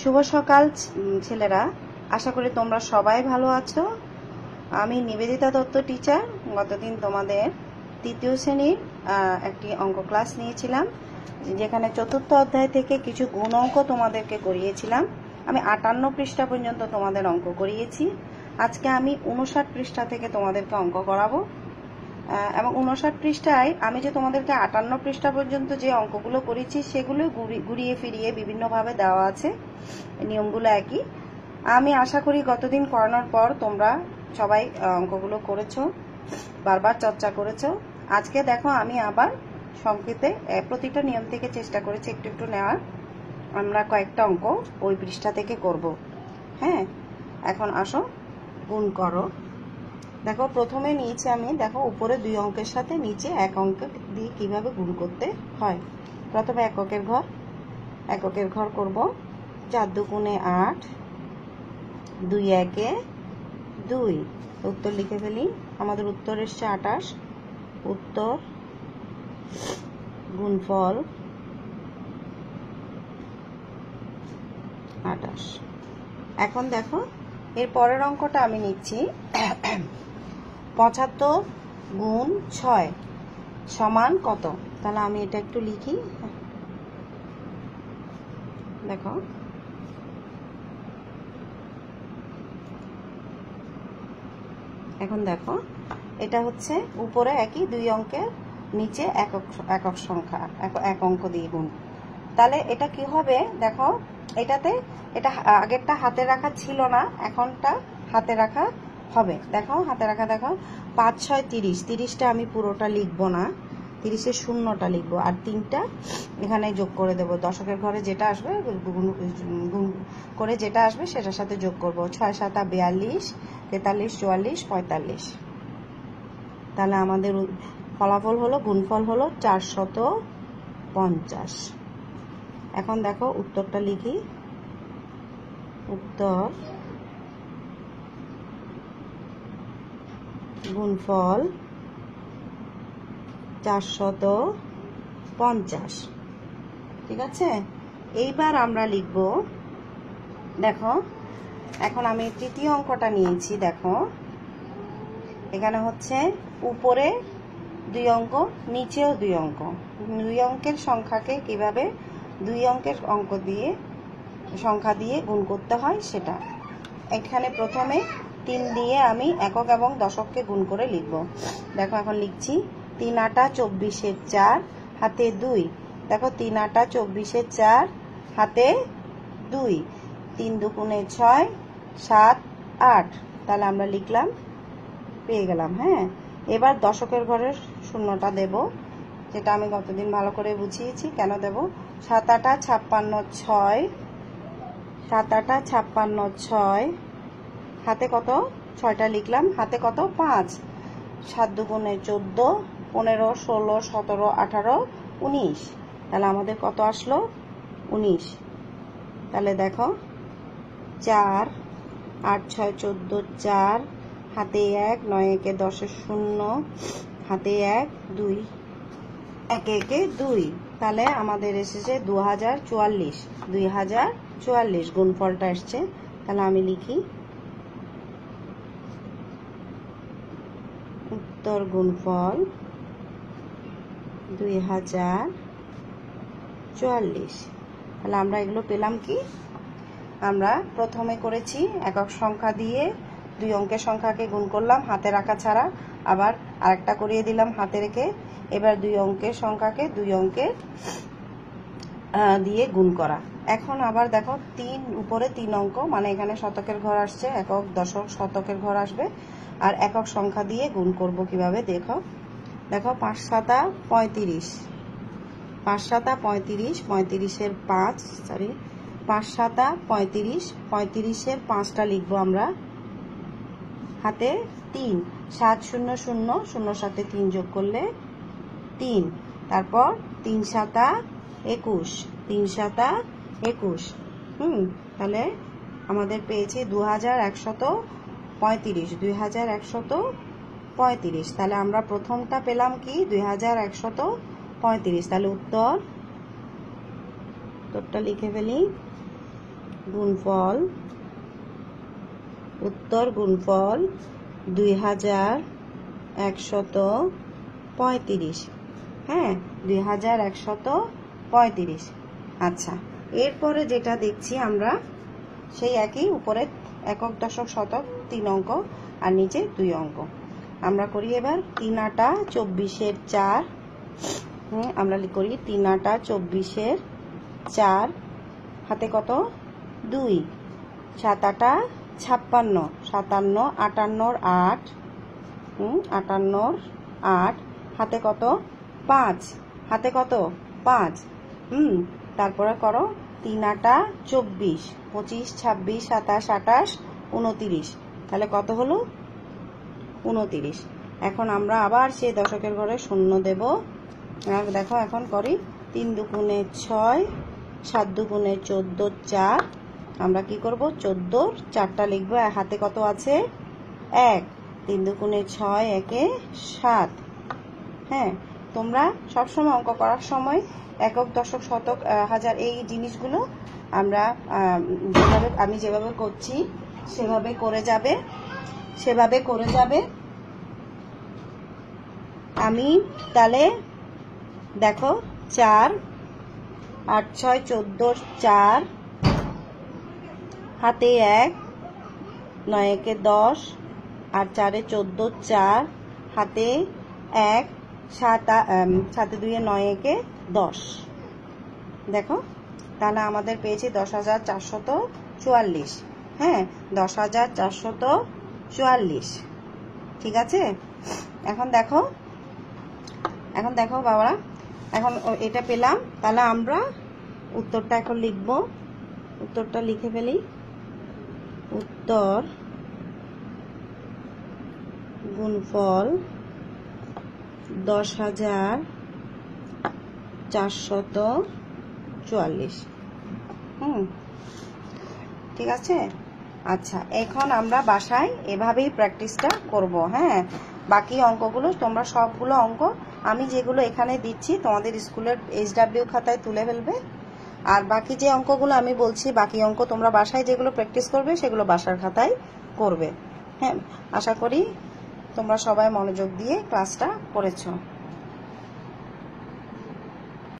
শুভ সকাল ছেলেরা। আশা করি তোমরা সবাই ভালো আছো। আমি নিবেদিতা দত্ত টিচার গতদিন তোমাদের তৃতীয় শ্রেণির একটি অঙ্ক ক্লাস নিয়েছিলাম, যেখানে চতুর্থ অধ্যায় থেকে কিছু গুণ অঙ্ক তোমাদেরকে করিয়েছিলাম। আমি আটান্ন পৃষ্ঠা পর্যন্ত তোমাদের অঙ্ক করিয়েছি। আজকে আমি উনষাট পৃষ্ঠা থেকে তোমাদেরকে অঙ্ক করাবো। এবং উনষাট পৃষ্ঠায় আমি যে তোমাদেরকে আটান্ন পৃষ্ঠা পর্যন্ত যে অঙ্কগুলো করেছি, সেগুলো ঘুরি- ঘুরিয়ে ফিরিয়ে বিভিন্নভাবে দেওয়া আছে। নিয়মগুলো একই। আমি আশা করি গতদিন করানোর পর তোমরা সবাই অঙ্কগুলো করেছ, বারবার চর্চা করেছ। আজকে দেখো আমি আবার সংক্ষেপে প্রতিটা নিয়ম থেকে চেষ্টা করেছি একটু একটু নেওয়ার। আমরা কয়েকটা অঙ্ক ওই পৃষ্ঠা থেকে করব। হ্যাঁ? এখন আসো, গুণ করো। দেখো, প্রথমে নিয়েছি আমি, দেখো, উপরে দুই অঙ্কের সাথে নিচে এক অঙ্ক দিয়ে কীভাবে গুণ করতে হয়। প্রথমে এককের ঘর এককের ঘর করব চার দুগুণে আট, দুই একে দুই। উত্তর লিখে ফেলি, আমাদের উত্তর এসছে আটাশ। উত্তর, গুণফল আটাশ। এখন দেখো, এর পরের অঙ্কটা আমি নিচ্ছি। পঁচাত্তর গুণ ছয় সমান কত? তাহলে আমি এটা একটু লিখি। দেখো। এখন দেখো, এটা হচ্ছে উপরে একই দুই অঙ্কের নিচে একক একক সংখ্যা এক- এক অঙ্ক দিয়ে গুণ। তাহলে এটা কি হবে? দেখো, এটাতে এটা আগেরটা হাতে রাখা ছিল না, এখনটা হাতে রাখা হবে। দেখো হাতে রাখা দেখো পাঁচ, ছয়, তিরিশ। তিরিশটা আমি পুরোটা লিখব না। তিরিশের শূন্যটা লিখব। আর তিনটা এখানে যোগ করে দেবো। দশকের ঘরে যেটা আসবে করে যেটা আসবে, সেটার সাথে যোগ করব। ছয়, সাতা বিয়াল্লিশ, তেতাল্লিশ, চুয়াল্লিশ, পঁয়তাল্লিশ। তাহলে আমাদের ফলাফল হলো, গুণফল হলো চারশত পঞ্চাশ। এখন দেখো, উত্তরটা লিখি। উত্তর গুণফল চারশত পঞ্চাশ। ঠিক আছে? এইবার আমরা লিখব, দেখো, এখন আমি তৃতীয় অঙ্কটা নিয়েছি, দেখো। এখানে হচ্ছে উপরে দুই অঙ্ক, নিচেও দুই অঙ্ক। দুই অঙ্কের সংখ্যাকে কীভাবে দুই অঙ্কের অঙ্ক দিয়ে, সংখ্যা দিয়ে গুণ করতে হয় সেটা। এখানে প্রথমে তিন দিয়ে আমি একক এবং দশককে গুণ করে লিখব। দেখো এখন লিখছি, তিন আটা চব্বিশের চার, হাতে দুই। দেখো তিন আটা চব্বিশের চার, হাতে দুই। তিন দুগুণে ছয়, সাত, আট। তাহলে আমরা লিখলাম, পেয়ে গেলাম হ্যাঁ? এবার দশকের ঘরের শূন্যটা দেব, যেটা আমি গতদিন ভালো করে বুঝিয়েছি। কেন দেব? সাত আটা ছাপ্পান্ন ছয়, সাত আটা ছাপ্পান্ন ছয় হাতে কত? ছয়টা লিখলাম। হাতে কত? পাঁচ। সাত দুগুণে চোদ্দ, পনেরো, ষোলো, সতেরো, আঠারো, উনিশ। তাহলে আমাদের কত আসলো? উনিশ। তাহলে দেখো, চার, আট, ছয়, চোদ্দ, চার, হাতে এক, নয়, একে দশের শূন্য, হাতে এক, দুই, একে একে দুই। তাহলে আমাদের এসেছে দু হাজার চুয়াল্লিশ। দুই হাজার চুয়াল্লিশ। গুণফলটা এসছে। তাহলে আমি লিখি উত্তর গুণফল দুই হাজার চুয়াল্লিশ। তাহলে আমরা এগুলো পেলাম কি? আমরা প্রথমে করেছি একক সংখ্যা দিয়ে দুই অঙ্কের সংখ্যাকে গুণ করলাম হাতে রাখা ছাড়া। আবার আরেকটা করিয়ে দিলাম হাতে রেখে। এবার দুই অঙ্কের সংখ্যাকে দুই অঙ্কের দিয়ে গুণ করা। এখন আবার দেখো, তিন, উপরে তিন অঙ্ক মানে এখানে শতকের ঘর আসছে, একক, দশক, শতকের ঘর আসবে। আর একক সংখ্যা দিয়ে গুণ করব কীভাবে, দেখো। দেখো, পাঁচ সাতা পঁয়ত্রিশ। পাঁচ সাতা পঁয়ত্রিশ, পঁয়ত্রিশের পাঁচ সরি পাঁচ সাতা পঁয়ত্রিশ, পঁয়ত্রিশের পাঁচটা লিখব আমরা। হাতে তিন, সাত শূন্য শূন্য শূন্য সাথে তিন যোগ করলে তিন। তারপর তিন সাতা একুশ, তিন সাতা একুশ। হুম, তাহলে আমাদের পেয়েছি দু হাজার একশত পঁয়ত্রিশ। দুই হাজার একশত পঁয়ত্রিশ। তাহলে আমরা প্রথমটা পেলাম কি? দুই হাজার একশত পঁয়ত্রিশ। তাহলে উত্তর? উত্তরটা লিখে ফেলি। গুণফল। উত্তর, গুণফল দুই হাজার একশত পঁয়ত্রিশ। হ্যাঁ দুই হাজার একশত পঁয়ত্রিশ। আচ্ছা। এরপরে যেটা দেখছি আমরা, সেই একই উপরে একক দশক শতক, তিন অঙ্ক, আর নিচে দুই অঙ্ক। আমরা করি এবার তিন আটা চব্বিশের চার হুম আমরা করি তিন আটা চব্বিশের চার, হাতে কত? দুই। সাত আটা ছাপ্পান্ন, সাতান্ন, আটান্নর আট, হুম, আটান্নর আট, হাতে কত? পাঁচ। হাতে কত? পাঁচ। হুম তারপরে করো তিন আটা চব্বিশ, পঁচিশ, ছাব্বিশ, সাতাশ, আটাশ, উনতিরিশ। তাহলে কত হলো? উনতিরিশ। এখন আমরা আবার সেই দশকের ঘরে শূন্য দেব। দেখো এখন করি তিন দুগুণে ছয়, সাত দুগুণে চোদ্দ, চার। আমরা কি করব? চোদ্দোর চারটা লিখব। হাতে কত আছে? এক। তিন দুগুণে ছয়, একে সাত। হ্যাঁ তোমরা সবসময় অঙ্ক করার সময় একক দশক শতক হাজার এই জিনিসগুলো আমরা যেভাবে আমি যেভাবে করছি, সেভাবে করে যাবে, সেভাবে করে যাবে। আমি তাহলে দেখো, চার, আট, ছয়, চোদ্দ, চার, হাতে এক, নয়, একে দশ, আর চারে চোদ্দ, চার, হাতে এক, সাত সাতে দুইয়ে নয়, একে দশ। দেখো, তাহলে আমাদের পেয়েছি দশ হাজার চারশত চুয়াল্লিশ। হ্যাঁ দশ হাজার চারশত চুয়াল্লিশ। ঠিক আছে? এখন দেখো এখন দেখো বাবারা, এখন এটা পেলাম। তাহলে আমরা উত্তরটা এখন লিখব। উত্তরটা লিখে ফেলি। উত্তর গুণফল দশ হাজার চারশত চুয়াল্লিশ। হুম। ঠিক আছে? আচ্ছা এখন আমরা বাসায় এভাবেই প্র্যাকটিসটা করব হ্যাঁ? বাকি অঙ্কগুলো, তোমরা সবগুলো অঙ্ক আমি যেগুলো এখানে দিচ্ছি তোমাদের স্কুলের এইচডাব্লিউ খাতায় তুলে ফেলবে। আর বাকি যে অঙ্কগুলো আমি বলছি, বাকি অঙ্ক তোমরা বাসায় যেগুলো প্র্যাকটিস করবে, সেগুলো বাসার খাতায় করবে হ্যাঁ? আশা করি তোমরা সবাই মনোযোগ দিয়ে ক্লাসটা করেছ।